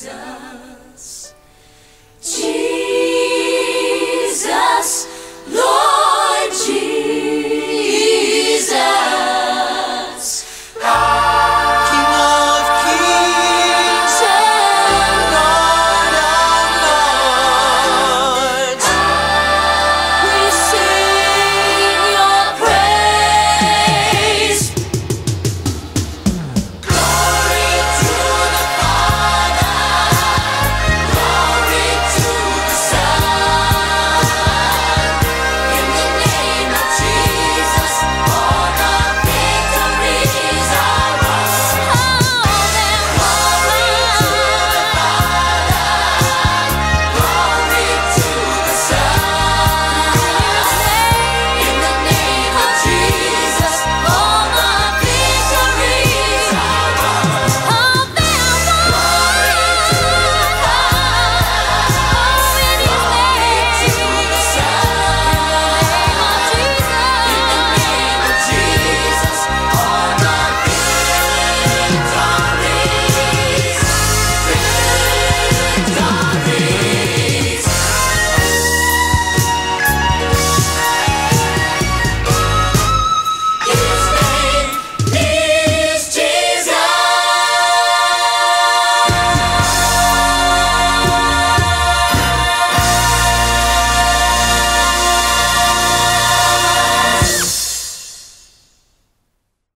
sun.